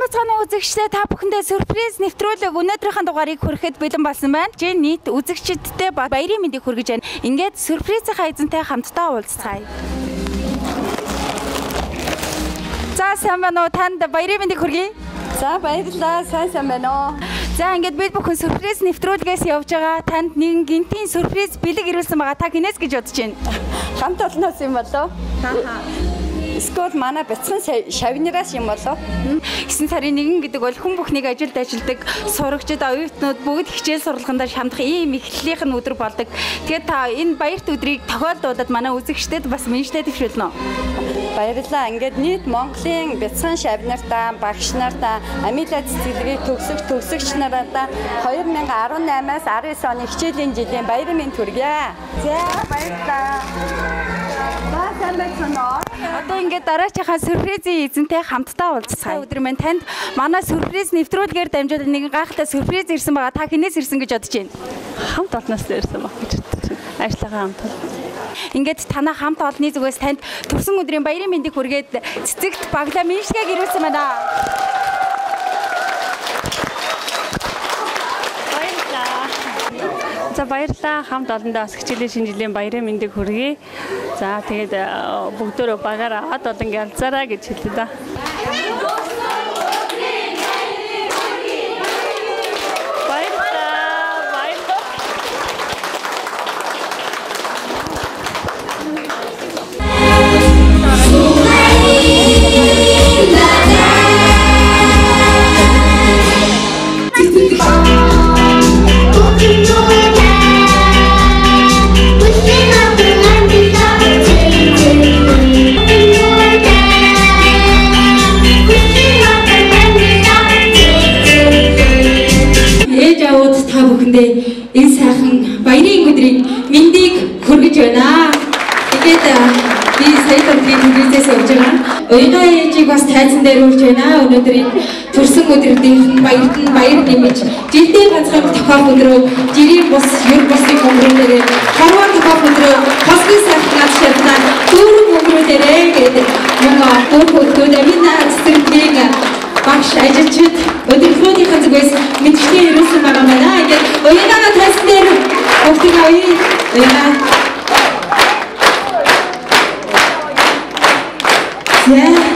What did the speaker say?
бацгааны үзэгчдээ та бүхэндээ сюрприз нэвтрүүлэг өнөөдрийнхээ дугаарыг хүрэхэд бэлэн болсон байна. Жин нийт үзэгчдтэй баярын мэндийг хүргэж байна. Ингээд сюрпризийнхаа эзэнтэй хамтдаа уулзцгаая. За сайн байна уу? Танд баярын мэндийг хүргэе. За баярлалаа. Сайн сайн байна уу? За ингээд бид бүхэн сюрприз нэвтрүүлгээс явж байгаа. Танд нэгэн гинтийн сюрприз бэлэг ирүүлсэн байгаа. Та хинээс гэж бодож байна? Хамт олноос юм болоо. Хаа. Эсвэл манай бяцхан шавнираас юм болоо. 9 сарын 1 гэдэг бол хүн бүхнийг ажилд ажилдаг сурагчид оюутнууд бүгд хичээл сургалгандаа шамдах ийм эхлэлийнх нь өдөр болдог. Тэгээд та энэ баярт өдрийг тохиолдуулаад манай үзэгчдэд бас менежтэй төвшүүлнэ. Баярлалаа. Ингээд нийт Монголын бяцхан шавнартаа, багш нартаа, амила цэцгэлгийг төгсөгч төгсөгч нараатаа 2018-аас 19 оны хичээлийн жилийн баярын мэнд хүргье. За баярлалаа. Баа сайн байна уу? Одоо ингээд дараачихаа сюрпризийн эзэнтэй хамтдаа уулзсан. Өдөр маань танд манай сюрприз нэвтрүүлгээр дамжуулан нэгэн гайхалтай сюрприз ирсэн байгаа. Та хинээс ирсэн гэж бодож байна? Хамт олноос ирсэн баг гэж байна. Ажлаагаа хамт ол. Ингээд танаа хамт олонны зүгээс танд төрсөн өдрийн баярын мэндийг хүргээд цэцэгт баглаа миншгээг ирүүлсэн байна. За баярлалаа. Хамт олондоо бас хичээлийн шинэ жилийн баярын мэндийг хүргэе. За тэгээд э, бүгдөө багаар аваад олон галзаараа гэж хэлээ да. Та бүхэндээ энэ сайхан баярын өдрийн мэндийг хүргэж байна. Тэгээд би сая төрлийн телевизээс явж байгаа. Уягаа ээжийг бас тайзан дээр үрж байна. Өнөөдрийн төрсөн өдрийн баярт нь баяр нэмж жилдээ ганцхан тохиол өдрөө жирийн бус, юр бусын өнгөрөөрөө харвар тохиол өдрөө хосгийн сайхан над шатна дүүрэн өнгөрөөрөө гэдэг мөн дүүр хөтөд амина цэцэрлэгийн багш ажилчид өдөртнүүдийн зүгээс мэдчилгээ ирүүлсэн байгаа байна. Ингээд уянгаа тест дээр бүгдийг авъя. Уянгаа. За